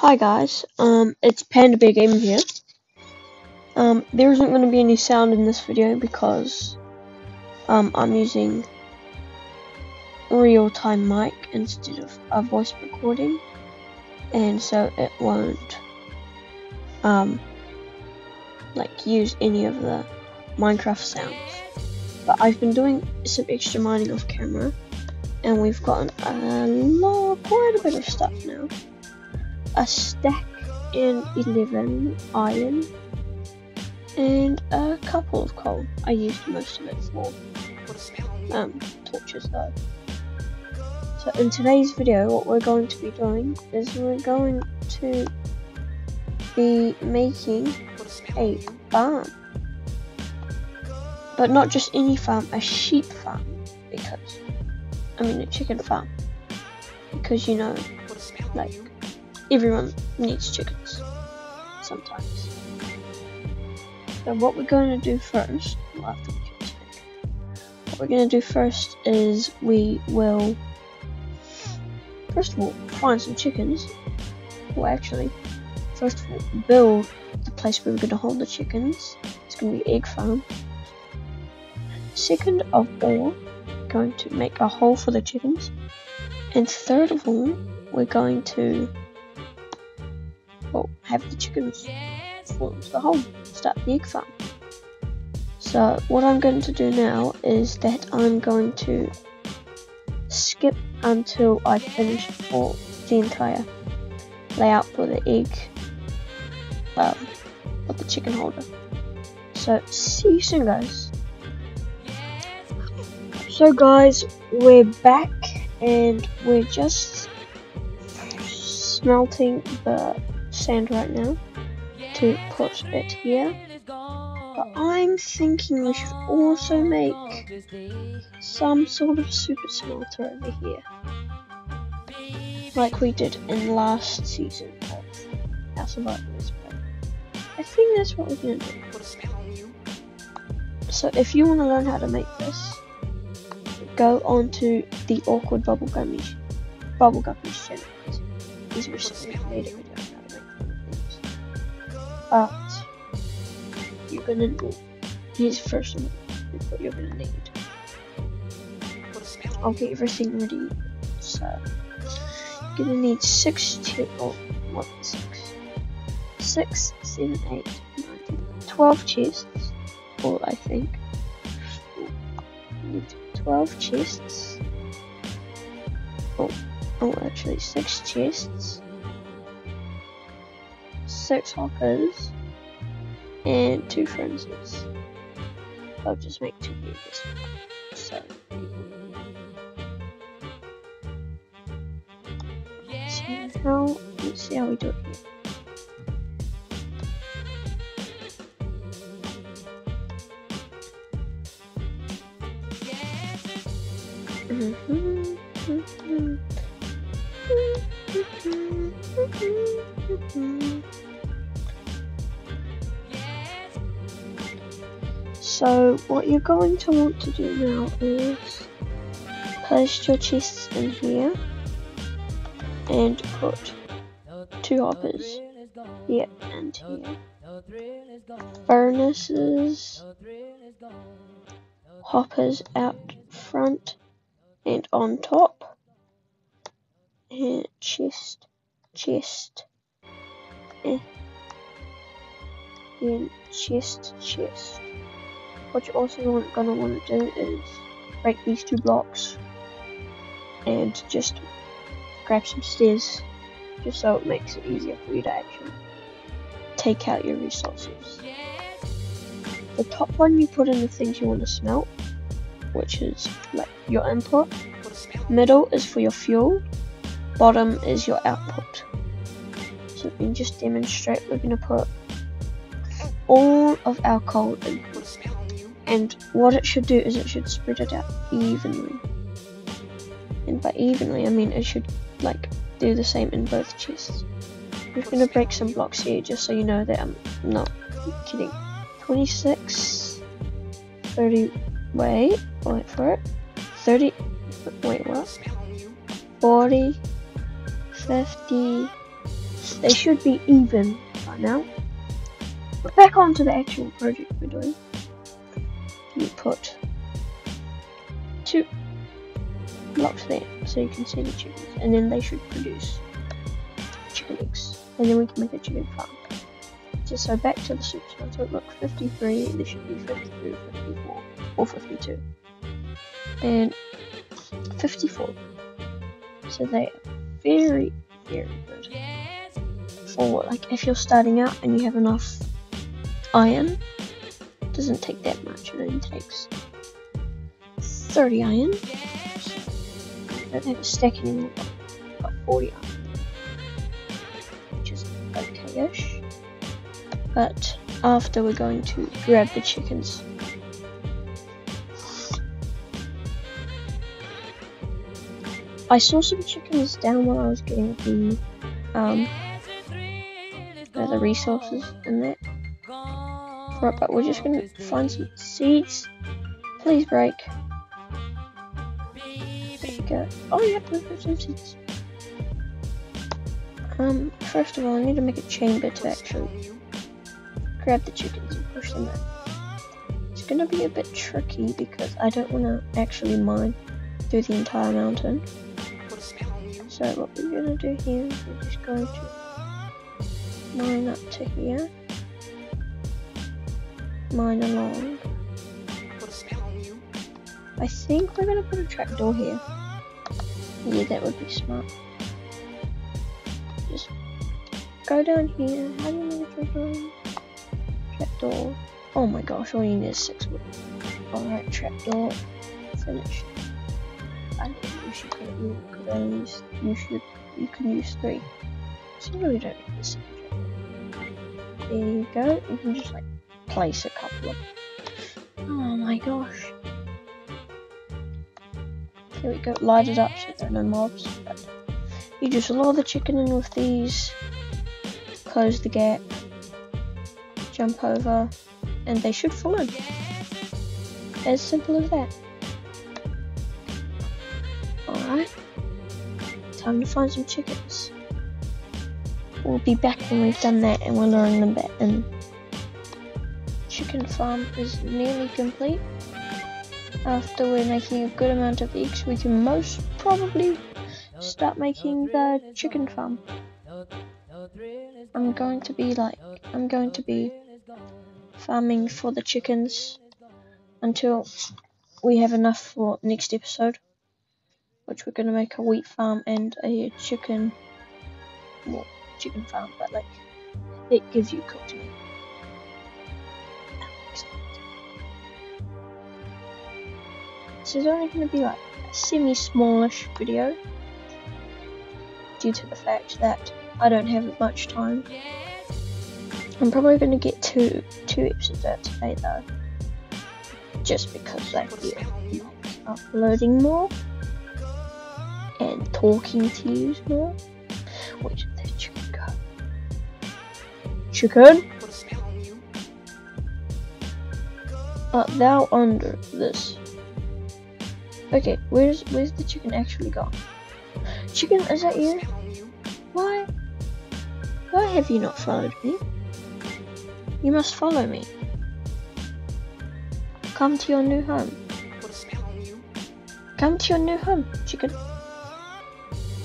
Hi guys, um, it's Panda Bear Gaming here. Um, there isn't going to be any sound in this video because, um, I'm using real-time mic instead of a voice recording, and so it won't, um, like use any of the Minecraft sounds. But I've been doing some extra mining off camera, and we've gotten a lot, quite a bit of stuff now a stack and 11 iron and a couple of coal. I used most of it for um, torches though. So in today's video what we're going to be doing is we're going to be making a farm. But not just any farm, a sheep farm because I mean a chicken farm. Because you know like everyone needs chickens sometimes. So what we're going to do first, well, what we're going to do first is we will, first of all, find some chickens. Well, actually, first of all, build the place where we're going to hold the chickens. It's going to be egg farm. Second of all, going to make a hole for the chickens. And third of all, we're going to well, have the chickens form the home, start the egg farm. So what I'm going to do now is that I'm going to skip until I finish all the entire layout for the egg um, of the chicken holder. So see you soon guys. So guys, we're back and we're just smelting the sand right now to put it here. But I'm thinking we should also make some sort of super smelter over here. Like we did in last season of House of. I think that's what we're gonna do. So if you want to learn how to make this, go on to the Awkward Bubble guppys Bubblegummies channel. Made a but you're gonna need these first of what you're gonna need. I'll get everything ready. So uh, you're gonna need six to oh what six. Six, seven, eight, nine, twelve chests. All I think. Need twelve chests. Oh oh actually six chests six hoppers, and two furnaces. I'll just make two pages. So, see how, let's see how we do it here. Mm-hmm. So what you're going to want to do now is place your chests in here and put two hoppers. Here and here. Furnaces, hoppers out front and on top, and chest, chest, eh. and chest, chest. What you're also gonna want to do is break these two blocks and just grab some stairs just so it makes it easier for you to actually take out your resources. The top one you put in the things you want to smelt, which is like your input. Middle is for your fuel. Bottom is your output. So we just demonstrate, we're going to put all of our coal input and what it should do is it should spread it out evenly. And by evenly, I mean it should like do the same in both chests. I'm gonna break some blocks here just so you know that I'm not kidding. 26, 30, wait, wait for it. 30, wait what? 40, 50, they should be even by now. But back onto the actual project we're doing. You put two blocks there so you can see the chickens, and then they should produce chicken eggs, and then we can make a chicken farm. Just so back to the so look 53, there should be 53, 54, or 52, and 54. So they are very, very good for like if you're starting out and you have enough iron. Doesn't take that much, it only takes 30 iron. I don't have a stack anymore, got 40 iron. Which is okay-ish. But after we're going to grab the chickens. I saw some chickens down while I was getting the um the resources in that. Right, but we're just gonna find some seeds. Please break. There we go. Oh yep, we've got some seeds. Um, first of all, I need to make a chamber to actually grab the chickens and push them out. It's gonna be a bit tricky because I don't want to actually mine through the entire mountain. So what we're gonna do here is we're just going to mine up to here. Mine along. I think we're gonna put a trapdoor here. Yeah, that would be smart. Just go down here. How do you trapdoor? Trapdoor. Oh my gosh, all you need is six wood. Alright, trapdoor. Finished. I think you should you could only use you should you can use three. So you really don't need this. There you go. You can just like place a couple of. Oh my gosh. Here we go. Light it up so there are no mobs. But you just lure the chicken in with these. Close the gap. Jump over, and they should follow. As simple as that. Alright. Time to find some chickens. We'll be back when we've done that and we're luring them back in. Chicken farm is nearly complete. After we're making a good amount of eggs, we can most probably start making the chicken farm. I'm going to be like, I'm going to be farming for the chickens until we have enough for next episode, which we're going to make a wheat farm and a chicken. Well, chicken farm, but like it gives you cooked This is only going to be like a semi-smallish video due to the fact that I don't have much time. I'm probably going to get two two episodes out today though, just because I feel uploading more and talking to you more. Which chicken? Art thou under this? Okay, where's where's the chicken actually gone? Chicken, is that you? Why? Why have you not followed me? You must follow me. Come to your new home. Come to your new home, chicken.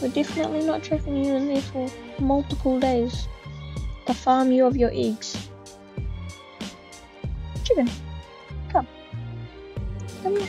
We're definitely not trapping you in there for multiple days to farm you of your eggs. Chicken, come. Come here.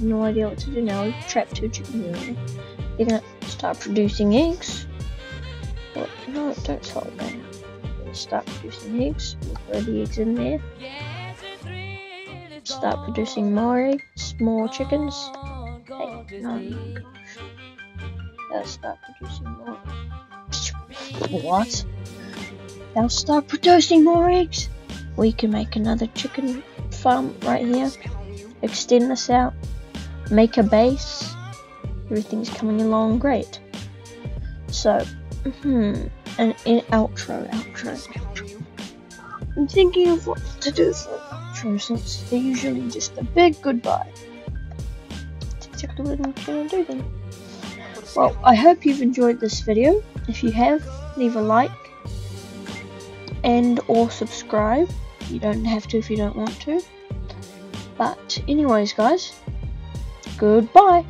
No idea what to do now. Trapped in there. They're gonna start producing eggs. Well, no, don't tell them. Start producing eggs. Throw the eggs in there. start producing more eggs, more chickens. Hey, no. They'll start producing more. What? They'll start producing more eggs. We can make another chicken farm right here. Extend this out. Make a base. Everything's coming along great. So, hmm, an, an outro, outro, outro. I'm thinking of what to do for an outro since they're usually just a big goodbye. That's exactly what I'm gonna do then. Well, I hope you've enjoyed this video. If you have, leave a like and or subscribe. You don't have to if you don't want to. But anyways guys, goodbye.